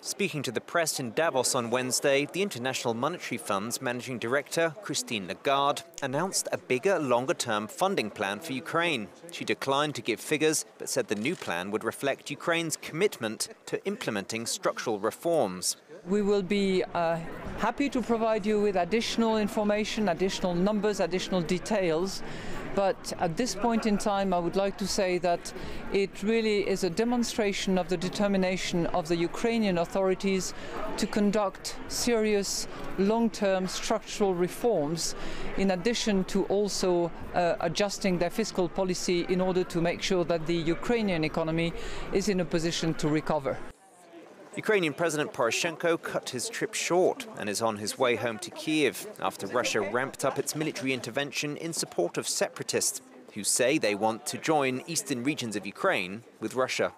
Speaking to the press in Davos on Wednesday, the International Monetary Fund's managing director, Christine Lagarde, announced a bigger, longer term funding plan for Ukraine. She declined to give figures, but said the new plan would reflect Ukraine's commitment to implementing structural reforms. We will be uh, happy to provide you with additional information, additional numbers, additional details. But at this point in time, I would like to say that it really is a demonstration of the determination of the Ukrainian authorities to conduct serious long term structural reforms, in addition to also uh, adjusting their fiscal policy in order to make sure that the Ukrainian economy is in a position to recover. Ukrainian President Poroshenko cut his trip short and is on his way home to Kiev after Russia ramped up its military intervention in support of separatists who say they want to join eastern regions of Ukraine with Russia.